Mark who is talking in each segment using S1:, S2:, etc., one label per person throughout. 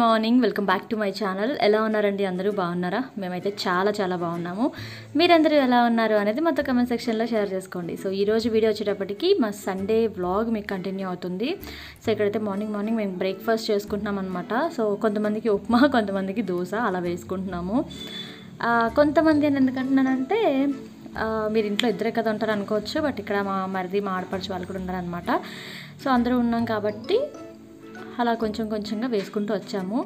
S1: Morning welcome back to my channel. ఎలా ఉన్నారండి అందరూ? బాగున్నారా? మేమైతే చాలా చాలా బాగున్నాము. మీరందరూ ఎలా ఉన్నారు అనేది మొత్తం కమెంట్ సెక్షన్లో షేర్ చేసుకోండి. సో ఈరోజు వీడియో వచ్చేటప్పటికి మా సండే వ్లాగ్ మీకు కంటిన్యూ అవుతుంది. సో ఇక్కడైతే మార్నింగ్ మార్నింగ్ మేము బ్రేక్ఫాస్ట్ చేసుకుంటున్నాం అనమాట సో కొంతమందికి ఉప్మా కొంతమందికి దోశ అలా వేసుకుంటున్నాము. కొంతమంది అని ఎందుకంటున్నానంటే మీరు ఇంట్లో ఇద్దరే కదా ఉంటారు అనుకోవచ్చు బట్ ఇక్కడ మా మరిది మా ఆడపడుచు వాళ్ళు కూడా ఉన్నారనమాట సో అందరూ ఉన్నాం కాబట్టి అలా కొంచెం కొంచెంగా వేసుకుంటూ వచ్చాము.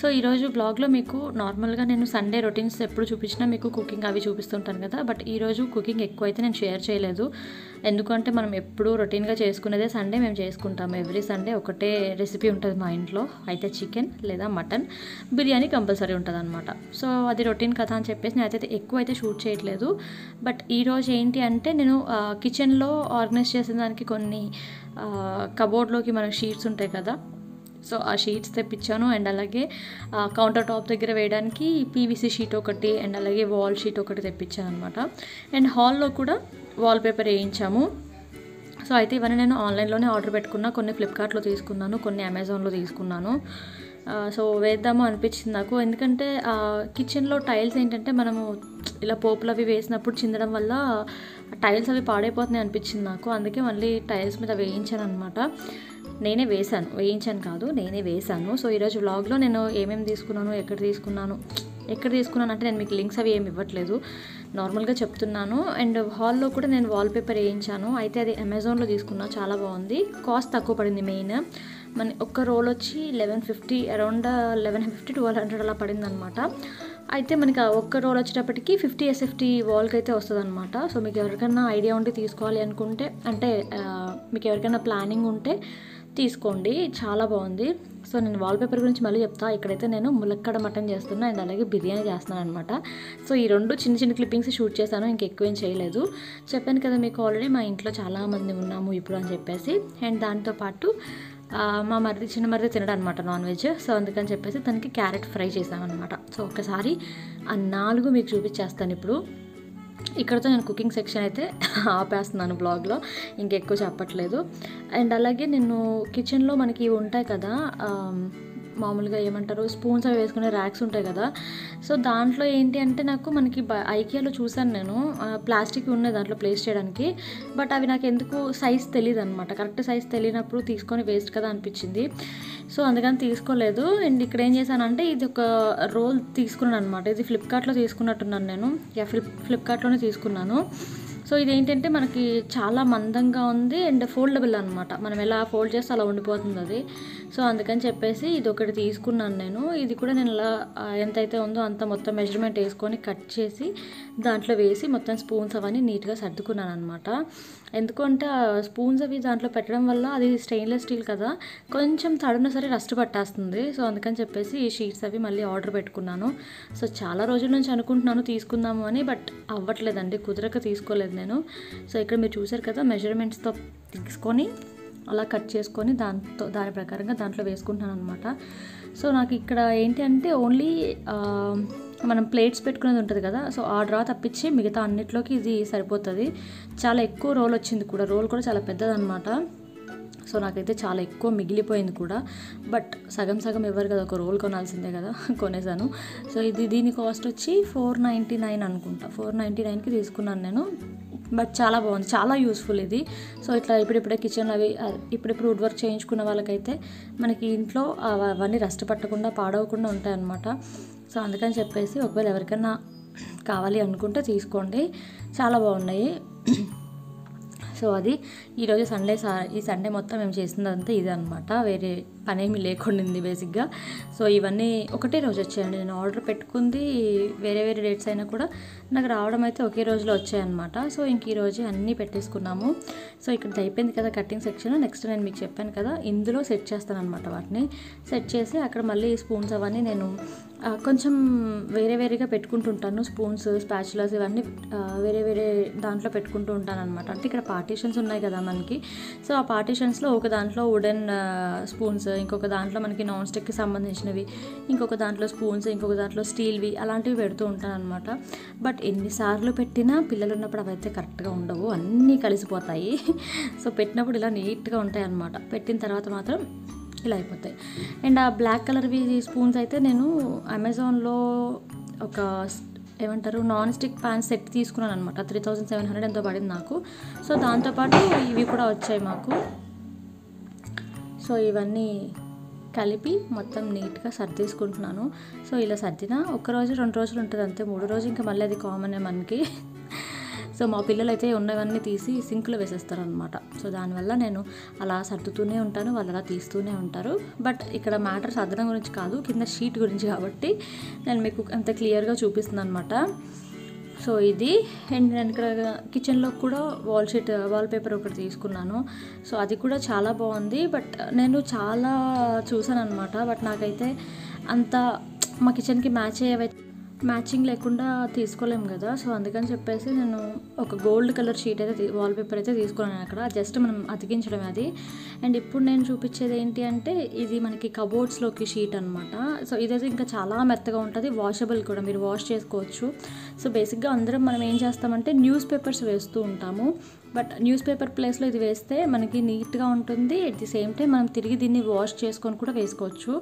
S1: సో ఈరోజు బ్లాగ్లో మీకు నార్మల్గా నేను సండే రొటీన్స్ ఎప్పుడు చూపించినా మీకు కుకింగ్ అవి చూపిస్తుంటాను కదా. బట్ ఈరోజు కుకింగ్ ఎక్కువ అయితే నేను షేర్ చేయలేదు. ఎందుకంటే మనం ఎప్పుడు రొటీన్గా చేసుకునేదే సండే మేము చేసుకుంటాము. ఎవ్రీ సండే ఒకటే రెసిపీ ఉంటుంది మా ఇంట్లో. అయితే చికెన్ లేదా మటన్. బిర్యానీ కంపల్సరీ ఉంటుంది అనమాట సో అది రొటీన్ కథ అని చెప్పేసి నేను అయితే ఎక్కువ అయితే షూట్ చేయట్లేదు. బట్ ఈరోజు ఏంటి అంటే నేను కిచెన్లో ఆర్గనైజ్ చేసిన దానికి కొన్ని కబోర్డ్లోకి మనకు షీట్స్ ఉంటాయి కదా. సో ఆ షీట్స్ తెప్పించాను అండ్ అలాగే కౌంటర్ టాప్ దగ్గర వేయడానికి పీవీసీ షీట్ ఒకటి అండ్ అలాగే వాల్ షీట్ ఒకటి తెప్పించాను అనమాట అండ్ హాల్లో కూడా వాల్ పేపర్ వేయించాము. సో అయితే ఇవన్నీ నేను ఆన్లైన్లోనే ఆర్డర్ పెట్టుకున్నా కొన్ని ఫ్లిప్కార్ట్లో తీసుకున్నాను కొన్ని అమెజాన్లో తీసుకున్నాను. సో వేద్దాము అనిపించింది నాకు. ఎందుకంటే కిచెన్లో టైల్స్ ఏంటంటే మనము ఇలా పోపులు అవి వేసినప్పుడు చిందడం వల్ల టైల్స్ అవి పాడైపోతున్నాయి అనిపించింది నాకు. అందుకే మళ్ళీ టైల్స్ మీద వేయించాను అనమాట నేనే వేశాను. వేయించాను కాదు నేనే వేశాను. సో ఈరోజు వ్లాగ్లో నేను ఏమేమి తీసుకున్నాను ఎక్కడ తీసుకున్నాను ఎక్కడ తీసుకున్నాను అంటే నేను మీకు లింక్స్ అవి ఏమి ఇవ్వట్లేదు. నార్మల్గా చెప్తున్నాను. అండ్ హాల్లో కూడా నేను వాల్పేపర్ వేయించాను. అయితే అది అమెజాన్లో తీసుకున్నా చాలా బాగుంది. కాస్ట్ తక్కువ పడింది మెయిన్. మన ఒక్క రోల్ వచ్చి eleven fifty around eleven fifty twelve hundred అలా పడింది అనమాట అయితే మనకి ఆ ఒక్క రోల్ వచ్చేటప్పటికి ఫిఫ్టీ ఎస్ఎఫ్టీ వాల్కి అయితే వస్తుంది అనమాట సో మీకు ఎవరికైనా ఐడియా ఉంటే తీసుకోవాలి అనుకుంటే అంటే మీకు ఎవరికైనా ప్లానింగ్ ఉంటే తీసుకోండి. చాలా బాగుంది. సో నేను వాల్పేపర్ గురించి మళ్ళీ చెప్తా. ఇక్కడైతే నేను ములక్కడ మటన్ చేస్తున్నా. అండ్ అలాగే బిర్యానీ చేస్తున్నాను అనమాట సో ఈ రెండు చిన్న చిన్న క్లిప్పింగ్స్ షూట్ చేశాను. ఇంకెక్కువేం చేయలేదు. చెప్పాను కదా మీకు ఆల్రెడీ మా ఇంట్లో చాలామంది ఉన్నాము ఇప్పుడు అని చెప్పేసి. అండ్ దాంతోపాటు మా మరిది చిన్న మరిది తినడం అనమాట నాన్ వెజ్ సో అందుకని చెప్పేసి దానికి క్యారెట్ ఫ్రై చేశాను అనమాట సో ఒకసారి ఆ నాలుగు మీకు చూపించేస్తాను ఇప్పుడు. ఇక్కడతో నేను కుకింగ్ సెక్షన్ అయితే ఆపేస్తున్నాను బ్లాగ్లో ఇంకెక్కువ చెప్పట్లేదు. అండ్ అలాగే నేను కిచెన్లో మనకి ఇవి ఉంటాయి కదా మామూలుగా ఏమంటారు స్పూన్స్ అవి వేసుకునే ర్యాక్స్ ఉంటాయి కదా. సో దాంట్లో ఏంటి అంటే నాకు మనకి బ ఐకియాలో చూసాను నేను. ప్లాస్టిక్ ఉన్నాయి దాంట్లో ప్లేస్ చేయడానికి. బట్ అవి నాకు ఎందుకు సైజ్ తెలియదు అనమాట కరెక్ట్ సైజ్ తెలియనప్పుడు తీసుకొని వేస్ట్ కదా అనిపించింది. సో అందుకని తీసుకోలేదు. అండ్ ఇక్కడ ఏం చేశానంటే ఇది ఒక రోల్ తీసుకున్నాను అనమాట ఇది ఫ్లిప్కార్ట్లో తీసుకున్నట్టున్నాను నేను. యా ఫ్లిప్ ఫ్లిప్కార్ట్లోనే తీసుకున్నాను. సో ఇదేంటంటే మనకి చాలా మందంగా ఉంది అండ్ ఫోల్డబుల్ అనమాట మనం ఎలా ఫోల్డ్ చేస్తే అలా ఉండిపోతుంది అది. సో అందుకని చెప్పేసి ఇది ఒకటి తీసుకున్నాను నేను. ఇది కూడా నేను ఇలా ఎంతైతే ఉందో అంత మొత్తం మెజర్మెంట్ వేసుకొని కట్ చేసి దాంట్లో వేసి మొత్తం స్పూన్స్ అవన్నీ నీట్గా సర్దుకున్నాను అనమాట ఎందుకంటే ఆ స్పూన్స్ అవి దాంట్లో పెట్టడం వల్ల అది స్టెయిన్లెస్ స్టీల్ కదా. కొంచెం తడున సరే రస్ట్ పట్టేస్తుంది. సో అందుకని చెప్పేసి ఈ షీట్స్ అవి మళ్ళీ ఆర్డర్ పెట్టుకున్నాను. సో చాలా రోజుల నుంచి అనుకుంటున్నాను తీసుకుందాము అని బట్ అవ్వట్లేదండి. కుదరక తీసుకోలేదు. నేను. సో ఇక్కడ మీరు చూసారు కదా మెజర్మెంట్స్తో తీసుకొని అలా కట్ చేసుకొని దాంతో దాని ప్రకారంగా దాంట్లో వేసుకుంటున్నాను అనమాట సో నాకు ఇక్కడ ఏంటి అంటే ఓన్లీ మనం ప్లేట్స్ పెట్టుకునేది ఉంటుంది కదా సో ఆ డ్రా తప్పించి మిగతా అన్నిట్లోకి ఇది సరిపోతుంది. చాలా ఎక్కువ రోల్ వచ్చింది కూడా రోల్ కూడా చాలా పెద్దదనమాట సో నాకైతే చాలా ఎక్కువ మిగిలిపోయింది కూడా. బట్ సగం సగం ఎవరు కదా ఒక రోల్ కొనాల్సిందే కదా కొనేసాను సో ఇది దీని కాస్ట్ వచ్చి ఫోర్ నైంటీ నైన్ అనుకుంటా. ఫోర్ నైంటీ నైన్కి తీసుకున్నాను నేను. బట్ చాలా బాగుంది చాలా యూస్ఫుల్ ఇది. సో ఇట్లా ఇప్పుడిప్పుడే కిచెన్ అవి ఇప్పుడిప్పుడు వుడ్ వర్క్ చేయించుకున్న వాళ్ళకైతే మనకి ఇంట్లో అవన్నీ రస్ట్ పట్టకుండా పాడవకుండా ఉంటాయన్నమాట. సో అందుకని చెప్పేసి ఒకవేళ ఎవరికైనా కావాలి అనుకుంటే తీసుకోండి. చాలా బాగున్నాయి. సో అది ఈరోజు సండే సా ఈ సండే మొత్తం మేము చేసిందంతా ఇది అనమాట వేరే పనేమి లేకుండింది బేసిక్గా. సో ఇవన్నీ ఒకటే రోజు వచ్చాయండి. నేను ఆర్డర్ పెట్టుకుంది వేరే వేరే డేట్స్ అయినా కూడా నాకు రావడం అయితే ఒకే రోజులో వచ్చాయన్నమాట. సో ఇంక ఈరోజు అన్నీ పెట్టేసుకున్నాము. సో ఇక్కడ అయిపోయింది కదా కటింగ్ సెక్షన్. నెక్స్ట్ నేను మీకు చెప్పాను కదా ఇందులో సెట్ చేస్తాను అనమాట వాటిని. సెట్ చేసి అక్కడ మళ్ళీ స్పూన్స్ అవన్నీ నేను కొంచెం వేరే వేరేగా పెట్టుకుంటుంటాను. స్పూన్స్ స్పాచులర్స్ ఇవన్నీ వేరే వేరే దాంట్లో పెట్టుకుంటూ ఉంటాను అనమాట అంటే ఇక్కడ పార్టీషన్స్ ఉన్నాయి కదా మనకి. సో ఆ పార్టీషన్స్లో ఒక దాంట్లో వుడెన్ స్పూన్స్ ఇంకొక దాంట్లో మనకి నాన్ స్టిక్కి సంబంధించినవి ఇంకొక దాంట్లో స్పూన్స్ ఇంకొక దాంట్లో స్టీల్వి అలాంటివి పెడుతూ ఉంటాను అనమాట బట్ ఎన్నిసార్లు పెట్టినా పిల్లలు ఉన్నప్పుడు అవైతే కరెక్ట్గా ఉండవు. అన్నీ కలిసిపోతాయి. సో పెట్టినప్పుడు ఇలా నీట్గా ఉంటాయి అనమాట పెట్టిన తర్వాత మాత్రం ఇలా అయిపోతాయి. అండ్ ఆ బ్లాక్ కలర్వి స్పూన్స్ అయితే నేను అమెజాన్లో ఒక ఏమంటారు నాన్ స్టిక్ ప్యాన్ సెట్ తీసుకున్నాను అనమాట త్రీ థౌజండ్ సెవెన్ హండ్రెడ్ ఎంతో పడింది నాకు. సో దాంతోపాటు ఇవి కూడా వచ్చాయి మాకు. సో ఇవన్నీ కలిపి మొత్తం నీట్గా సర్దేసుకుంటున్నాను. సో ఇలా సర్దిన ఒక రోజు రెండు రోజులు ఉంటుంది అంతే. మూడు రోజు ఇంకా మళ్ళీ అది కామనే మనకి. సో మా పిల్లలు అయితే ఉన్నవన్నీ తీసి సింక్లో వేసేస్తారు అనమాట సో దానివల్ల నేను అలా సర్దుతూనే ఉంటాను వాళ్ళు అలా తీస్తూనే ఉంటారు. బట్ ఇక్కడ మ్యాటర్ సర్దడం గురించి కాదు కింద షీట్ గురించి కాబట్టి నేను మీకు అంత క్లియర్గా చూపిస్తున్నాను అనమాట సో ఇది అండ్ నేను ఇక్కడ కిచెన్లో కూడా వాల్ షీట్ వాల్ పేపర్ ఒకటి తీసుకున్నాను. సో అది కూడా చాలా బాగుంది బట్ నేను చాలా చూసాను అనమాట బట్ నాకైతే అంత మా కిచెన్కి మ్యాచ్ అయ్యేవైతే మ్యాచింగ్ లేకుండా తీసుకోలేము కదా. సో అందుకని చెప్పేసి నేను ఒక గోల్డ్ కలర్ షీట్ అయితే వాల్ పేపర్ అయితే తీసుకున్నాను అక్కడ. జస్ట్ మనం అతికించడం అది. అండ్ ఇప్పుడు నేను చూపించేది ఏంటి అంటే ఇది మనకి కబోర్డ్స్లోకి షీట్ అనమాట సో ఇదైతే ఇంకా చాలా మెత్తగా ఉంటుంది. వాషబుల్ కూడా మీరు వాష్ చేసుకోవచ్చు. సో బేసిక్గా అందరం మనం ఏం చేస్తామంటే న్యూస్ పేపర్స్ వేస్తూ ఉంటాము. బట్ న్యూస్ పేపర్ ప్లేస్లో ఇది వేస్తే మనకి నీట్గా ఉంటుంది. అట్ ది సేమ్ టైం మనం తిరిగి దీన్ని వాష్ చేసుకొని కూడా వేసుకోవచ్చు.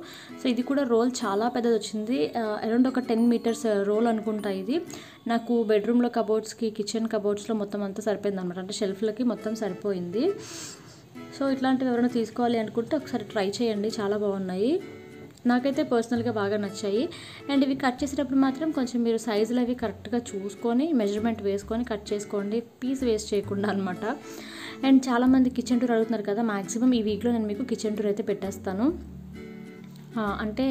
S1: సో ఇది కూడా రోల్ చాలా పెద్దది వచ్చింది అరౌండ్ uh, ఒక టెన్ మీటర్స్ uh, రోల్ అనుకుంటా ఇది. నాకు బెడ్రూమ్లో కబోర్డ్స్కి కిచెన్ కబోర్డ్స్లో మొత్తం అంతా సరిపోయింది అనమాట అంటే షెల్ఫ్లకి మొత్తం సరిపోయింది. సో ఇట్లాంటివి ఎవరైనా తీసుకోవాలి అనుకుంటే ఒకసారి ట్రై చేయండి. చాలా బాగున్నాయి. నాకైతే పర్సనల్గా బాగా నచ్చాయి. అండ్ ఇవి కట్ చేసేటప్పుడు మాత్రం కొంచెం మీరు సైజులు అవి కరెక్ట్గా చూసుకొని మెజర్మెంట్ వేసుకొని కట్ చేసుకోండి. పీస్ వేస్ట్ చేయకుండా అనమాట అండ్ చాలామంది కిచెన్ టూర్ అడుగుతున్నారు కదా మ్యాక్సిమం ఈ వీక్లో నేను మీకు కిచెన్ టూర్ అయితే పెట్టేస్తాను. అంటే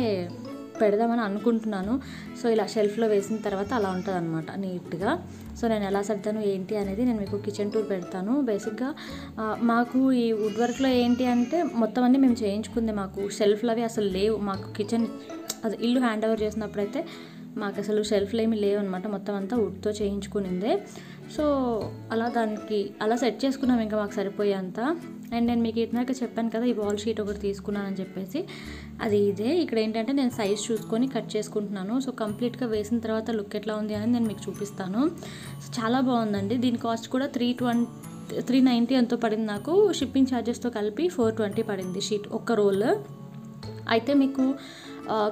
S1: పెడదామని అనుకుంటున్నాను. సో ఇలా షెల్ఫ్లో వేసిన తర్వాత అలా ఉంటుంది అనమాట నీట్గా. సో నేను ఎలా సర్దాను ఏంటి అనేది నేను మీకు కిచెన్ టూర్ పెడతాను. బేసిక్గా మాకు ఈ వుడ్ వర్క్లో ఏంటి అంటే మొత్తం అన్నీ మేము చేయించుకుంది మాకు షెల్ఫ్లు అవి అసలు లేవు. మాకు కిచెన్ అది ఇల్లు హ్యాండ్ ఓవర్ చేసినప్పుడైతే మాకు అసలు షెల్ఫ్లు ఏమి లేవు అనమాట మొత్తం అంతా వుడ్తో చేయించుకునిందే. సో అలా దానికి అలా సెట్ చేసుకున్నాం. ఇంకా మాకు సరిపోయేంత. అండ్ నేను మీకు ఇందాక చెప్పాను కదా ఈ వాల్ షీట్ ఒకటి తీసుకున్నానని చెప్పేసి. అది ఇదే. ఇక్కడ ఏంటంటే నేను సైజ్ చూసుకొని కట్ చేసుకుంటున్నాను. సో కంప్లీట్గా వేసిన తర్వాత లుక్ ఎట్లా ఉంది అని నేను మీకు చూపిస్తాను. సో చాలా బాగుందండి. దీని కాస్ట్ కూడా త్రీ ట్వంటీ త్రీ నైంటీ ఎంతో పడింది నాకు. షిప్పింగ్ ఛార్జెస్తో కలిపి ఫోర్ ట్వంటీ పడింది షీట్ ఒక్క రోల్ అయితే మీకు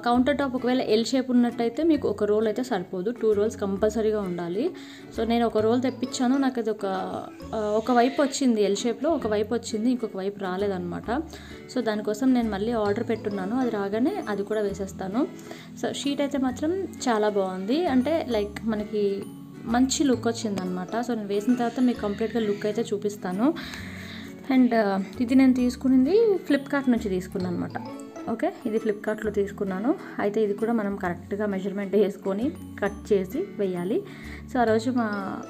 S1: కౌంటర్ టాప్ ఒకవేళ ఎల్ షేప్ ఉన్నట్టయితే మీకు ఒక రోల్ అయితే సరిపోదు. టూ రోల్స్ కంపల్సరీగా ఉండాలి. సో నేను ఒక రోల్ తెప్పించాను. నాకు అది ఒక ఒక వైపు వచ్చింది ఎల్ షేప్లో ఒక వైపు వచ్చింది ఇంకొక వైపు రాలేదనమాట సో దానికోసం నేను మళ్ళీ ఆర్డర్ పెట్టున్నాను. అది రాగానే అది కూడా వేసేస్తాను. సో షీట్ అయితే మాత్రం చాలా బాగుంది. అంటే లైక్ మనకి మంచి లుక్ వచ్చిందనమాట సో నేను వేసిన తర్వాత మీకు కంప్లీట్గా లుక్ అయితే చూపిస్తాను. అండ్ ఇది నేను తీసుకునింది ఫ్లిప్కార్ట్ నుంచి తీసుకున్నాను అనమాట ఓకే ఇది ఫ్లిప్కార్ట్లో తీసుకున్నాను. అయితే ఇది కూడా మనం కరెక్ట్గా మెజర్మెంట్ వేసుకొని కట్ చేసి వేయాలి. సో ఆ రోజు మా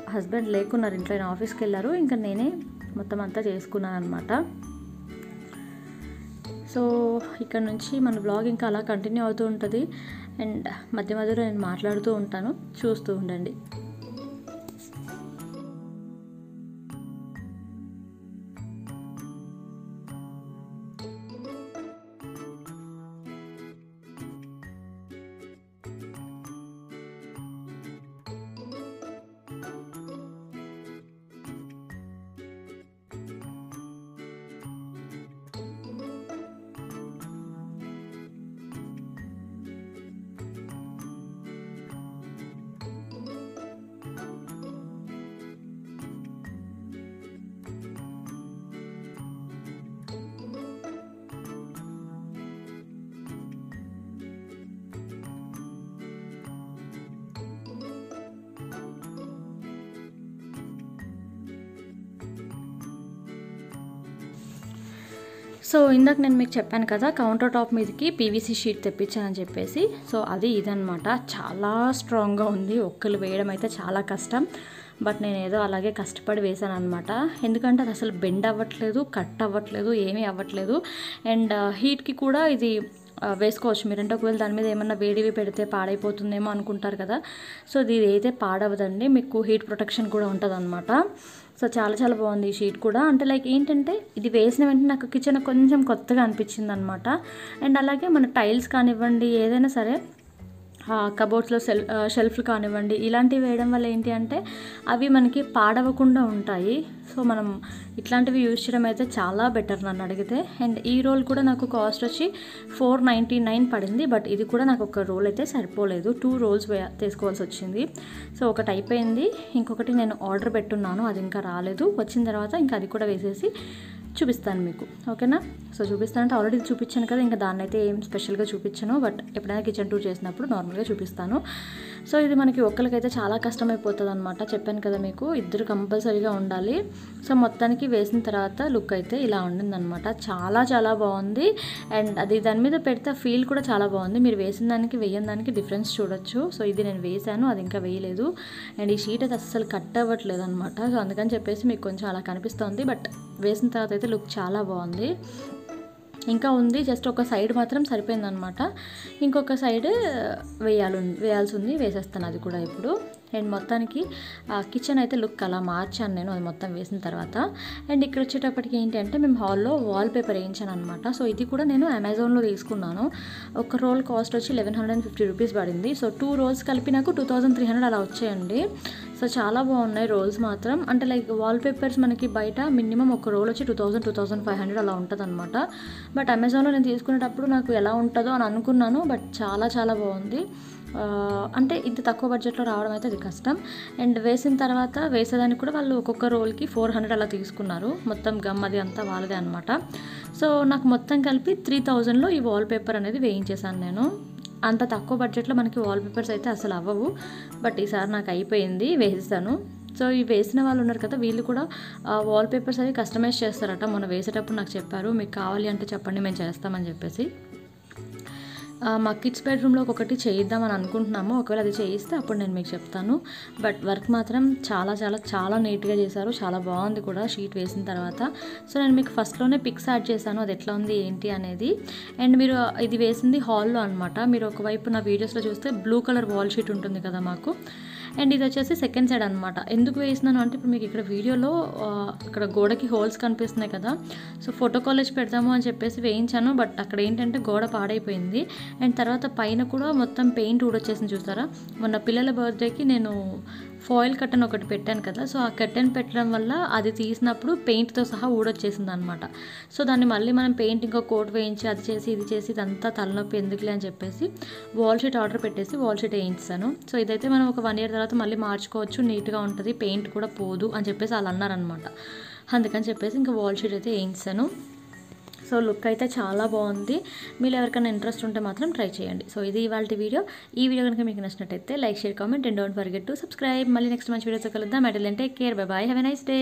S1: హస్బెండ్ లేకున్నారు ఇంట్లో ఆయన ఆఫీస్కి వెళ్ళారు. ఇంకా నేనే మొత్తం అంతా చేసుకున్నాను అనమాట సో ఇక్కడ నుంచి మన బ్లాగ్ ఇంకా అలా కంటిన్యూ అవుతూ ఉంటుంది. అండ్ మధ్య మధ్యలో నేను మాట్లాడుతూ ఉంటాను. చూస్తూ ఉండండి. సో ఇందాక నేను మీకు చెప్పాను కదా కౌంటర్ టాప్ మీదకి పీవీసీ షీట్ తెప్పించానని చెప్పేసి. సో అది ఇదనమాట చాలా స్ట్రాంగ్గా ఉంది. ఒక్కలు వేయడం అయితే చాలా కష్టం. బట్ నేను ఏదో అలాగే కష్టపడి వేసాను అనమాట ఎందుకంటే అది అసలు బెండ్ అవ్వట్లేదు కట్ అవ్వట్లేదు ఏమీ అవ్వట్లేదు. అండ్ uh, హీట్కి కూడా ఇది వేసుకోవచ్చు వేసుకోవచ్చు. మీరంటే ఒకవేళ దాని మీద ఏమన్నా వేడివి పెడితే పాడైపోతుందేమో అనుకుంటారు కదా. సో ఇది అయితే పాడవదండి మీకు హీట్ ప్రొటెక్షన్ కూడా ఉంటుంది సో చాలా చాలా బాగుంది ఈ షీట్ కూడా. అంటే లైక్ ఏంటంటే ఇది వేసిన వెంటనే నాకు కిచెన్ కొంచెం కొత్తగా అనిపించింది అనమాట అండ్ అలాగే మన టైల్స్ కానివ్వండి ఏదైనా సరే కబోర్డ్స్లో సెల్ షెల్ఫ్లు కానివ్వండి ఇలాంటివి వేయడం వల్ల ఏంటి అంటే అవి మనకి పాడవకుండా ఉంటాయి. సో మనం ఇట్లాంటివి యూజ్ చేయడం అయితే చాలా బెటర్ నన్ను అడిగితే. అండ్ ఈ రోల్ కూడా నాకు కాస్ట్ వచ్చి ఫోర్ నైంటీ నైన్ పడింది. బట్ ఇది కూడా నాకు ఒక రోల్ అయితే సరిపోలేదు. టూ రోల్స్ తీసుకోవాల్సి వచ్చింది. సో ఒకటి అయిపోయింది. ఇంకొకటి నేను ఆర్డర్ పెట్టున్నాను. అది ఇంకా రాలేదు. వచ్చిన తర్వాత ఇంకా అది కూడా వేసేసి చూపిస్తాను మీకు ఓకేనా? సో చూపిస్తానంటే ఆల్రెడీ చూపించాను కదా ఇంకా దాన్ని అయితే ఏం స్పెషల్గా చూపించను బట్ ఎప్పుడైనా కిచెన్ టూర్ చేసినప్పుడు నార్మల్గా చూపిస్తాను. సో ఇది మనకి ఒక్కరికైతే చాలా కష్టమైపోతుంది అనమాట చెప్పాను కదా మీకు ఇద్దరు కంపల్సరీగా ఉండాలి. సో మొత్తానికి వేసిన తర్వాత లుక్ అయితే ఇలా ఉండిందనమాట చాలా చాలా బాగుంది. అండ్ అది దాని మీద పెడితే ఫీల్ కూడా చాలా బాగుంది. మీరు వేసిన దానికి వేయని దానికి డిఫరెన్స్ చూడొచ్చు. సో ఇది నేను వేసాను అది ఇంకా వేయలేదు. అండ్ ఈ షీట్ అయితే అస్సలు కట్ అవ్వట్లేదు అనమాట సో అందుకని చెప్పేసి మీకు కొంచెం అలా కనిపిస్తుంది. బట్ వేసిన తర్వాత అయితే లుక్ చాలా బాగుంది. ఇంకా ఉంది జస్ట్ ఒక సైడ్ మాత్రం సరిపోయిందనమాట ఇంకొక సైడ్ వేయాలి వేయాల్సి ఉంది వేసేస్తాను అది కూడా ఇప్పుడు. అండ్ మొత్తానికి ఆ కిచెన్ అయితే లుక్ అలా మార్చాను నేను అది మొత్తం వేసిన తర్వాత. అండ్ ఇక్కడ వచ్చేటప్పటికి ఏంటి అంటే మేము హాల్లో వాల్ పేపర్ వేయించాను అనమాట సో ఇది కూడా నేను అమెజాన్లో తీసుకున్నాను. ఒక రోల్ కాస్ట్ వచ్చి eleven hundred and fifty rupees పడింది. సో టూ రోల్స్ కలిపి నాకు టూ థౌజండ్ త్రీ హండ్రెడ్ అలా వచ్చాయండి. సో చాలా బాగున్నాయి రోల్స్ మాత్రం. అంటే లైక్ వాల్ పేపర్స్ మనకి బయట మినిమం ఒక రోల్ వచ్చి two thousand two thousand five hundred అలా ఉంటుంది అనమాట బట్ అమెజాన్లో నేను తీసుకునేటప్పుడు నాకు ఎలా ఉంటుందో అని అనుకున్నాను. బట్ చాలా చాలా బాగుంది. అంటే ఇంత తక్కువ బడ్జెట్లో రావడం అయితే అది కష్టం. అండ్ వేసిన తర్వాత వేసేదానికి కూడా వాళ్ళు ఒక్కొక్క రోల్కి ఫోర్ హండ్రెడ్ అలా తీసుకున్నారు. మొత్తం గమ్ అది అంతా వాళ్ళదే అనమాట సో నాకు మొత్తం కలిపి త్రీ థౌజండ్లో ఈ వాల్ పేపర్ అనేది వేయించేశాను నేను. అంత తక్కువ బడ్జెట్లో మనకి వాల్ పేపర్స్ అయితే అసలు అవ్వవు. బట్ ఈసారి నాకు అయిపోయింది వేసేసాను. సో ఈ వేసిన వాళ్ళు ఉన్నారు కదా వీళ్ళు కూడా వాల్ పేపర్స్ అవి కస్టమైజ్ చేస్తారట. మొన్న వేసేటప్పుడు నాకు చెప్పారు మీకు కావాలి అంటే చెప్పండి మేము చేస్తామని చెప్పేసి. మా కిడ్స్ బెడ్రూమ్లో ఒకటి చేయిద్దామని అనుకుంటున్నాము. ఒకవేళ అది చేయిస్తే అప్పుడు నేను మీకు చెప్తాను. బట్ వర్క్ మాత్రం చాలా చాలా చాలా నీట్గా చేశారు. చాలా బాగుంది కూడా షీట్ వేసిన తర్వాత. సో నేను మీకు ఫస్ట్లోనే పిక్స్ యాడ్ చేశాను. అది ఎట్లా ఉంది ఏంటి అనేది. అండ్ మీరు ఇది వేసింది హాల్లో అనమాట మీరు ఒకవైపు నా వీడియోస్లో చూస్తే బ్లూ కలర్ వాల్ షీట్ ఉంటుంది కదా మాకు. అండ్ ఇది వచ్చేసి సెకండ్ సైడ్ అనమాట ఎందుకు వేసినాను అంటే ఇప్పుడు మీకు ఇక్కడ వీడియోలో ఇక్కడ గోడకి హోల్స్ కనిపిస్తున్నాయి కదా. సో ఫోటో కాలేజ్ పెడదాము అని చెప్పేసి వేయించాను. బట్ అక్కడ ఏంటంటే గోడ పాడైపోయింది. అండ్ తర్వాత పైన కూడా మొత్తం పెయింట్ ఊడొచ్చేసింది చూసారా? మొన్న పిల్లల బర్త్డేకి నేను ఫాయిల్ కట్టన్ ఒకటి పెట్టాను కదా సో ఆ కట్టెన్ పెట్టడం వల్ల అది తీసినప్పుడు పెయింట్తో సహా ఊడొచ్చేసింది అనమాట సో దాన్ని మళ్ళీ మనం పెయింట్ ఇంకో కోట్ వేయించి అది చేసి ఇది చేసి ఇదంతా తలనొప్పి ఎందుకులే అని చెప్పేసి వాల్ షీట్ ఆర్డర్ పెట్టేసి వాల్ షీట్ వేయించాను. సో ఇదైతే మనం ఒక వన్ ఇయర్ తర్వాత మళ్ళీ మార్చుకోవచ్చు నీట్గా ఉంటుంది పెయింట్ కూడా పోదు అని చెప్పేసి వాళ్ళు అన్నారనమాట అందుకని చెప్పేసి ఇంకా వాల్ షీట్ అయితే వేయించాను. సో లుక్ అయితే చాలా బాగుంది. మీరు ఎవరికైనా ఇంట్రెస్ట్ ఉంటే మాత్రం ట్రై చేయండి. సో ఇది ఇవాళ వీడియో. ఈ వీడియో కనుక మీకు నచ్చినట్టయితే like share comment and don't forget to subscribe. మళ్ళీ నెక్స్ట్ మంచి వీడియోతో కలుద్దాం. అటల్ అంటే care. Bye bye. Have a nice day.